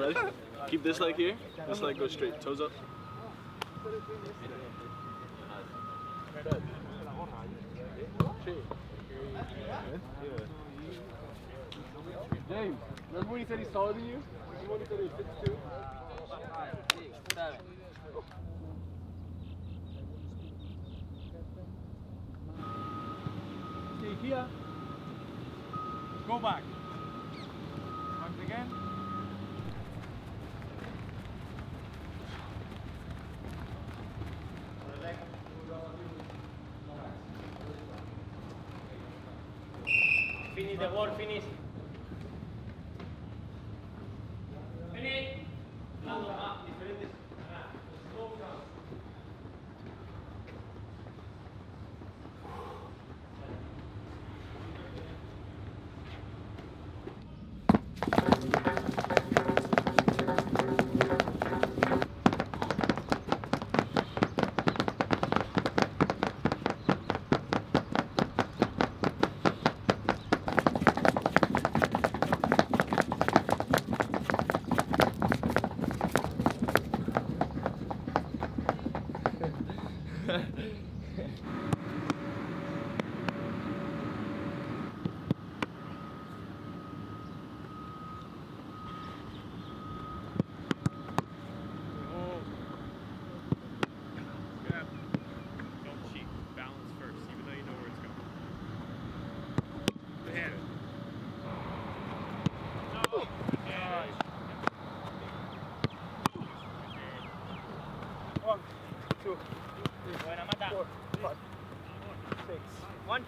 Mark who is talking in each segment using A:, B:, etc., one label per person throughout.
A: ready? Keep this leg here. This leg goes straight. Toes up. James, remember when he said he's taller than you? Remember when he said he was 6'2"? Stay here. Go back. Once again.
B: Finish the ball, finish. Diferentes.
A: Two,
B: Buena, mata.
A: four, five, six,
B: One.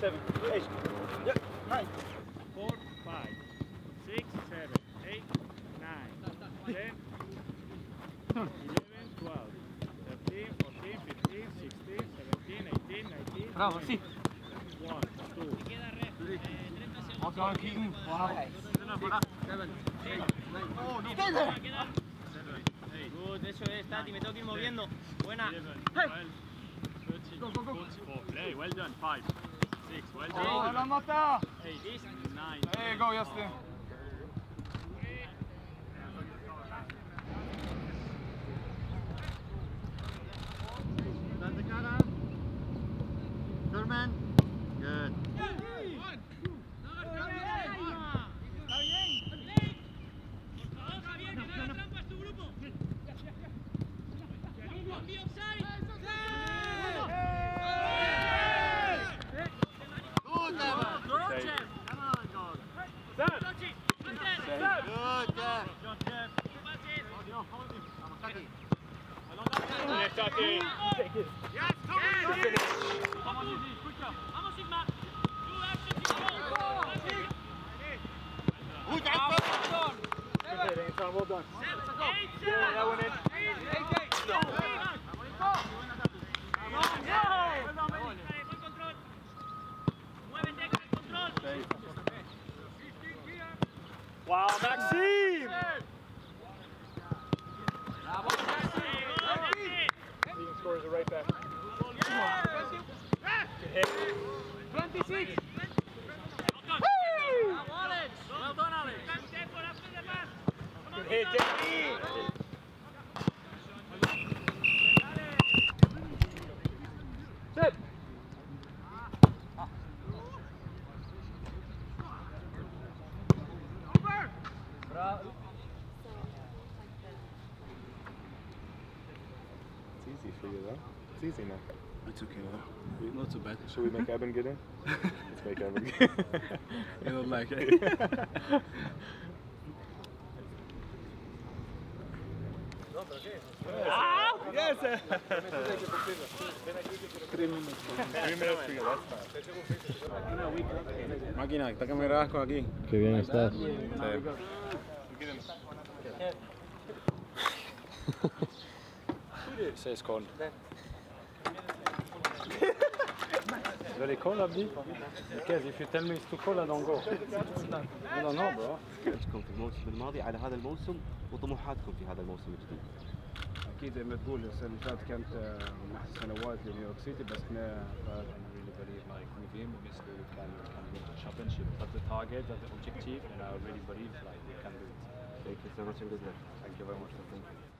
A: seven, eight, yeah, nine.
C: Four, five, six, seven, eight, nine, ten, eleven, twelve, thirteen, fourteen, fifteen, sixteen, seventeen, eighteen, nineteen,
A: Bravo, sí.
C: one, two, three,
A: Well done, Keaton. Wow.
B: Good, eso es, Tati, me tengo que ir moviendo. Buena.
C: twelve, thirteen, fourteen, play, well done, five, six, well
A: Oh,
C: done,
A: la mata.
C: eight, nine,
A: you go, Justin.
D: German. Jeff. Vamos, Tati.
C: Yes,
A: Wow, Maxime! Leading scorers are right back. Good hit. 26! Good hit, JD! Sit!
E: It's easy for you though. It's easy now.
A: It's okay, well, not so bad.
E: Should we make Evan get in? Let's make Evan get in.
A: You don't like it.
E: yes!
A: Three minutes.
E: Three minutes for you, that's fine.
A: Máquina, está que me grabas con aquí.
F: Qué bien estás.
E: Says con.
F: Very cold, Abdi? Because if you tell me it's too cold, I don't go. I don't know, bro.
G: لكم في الموسم الماضي على هذا الموسم وطموحاتكم في هذا الموسم الجديد
F: اكيد زي ما تقول السنه اللي فاتت كانت آه، من احسن السنوات لنيويورك سيتي بس احنا
H: but I really believe like within obviously we can we can win the championship. That's the target, that's the objective, and I really believe like we can do it.
G: Thank you so much and good luck.
H: Thank you very much. Thank you.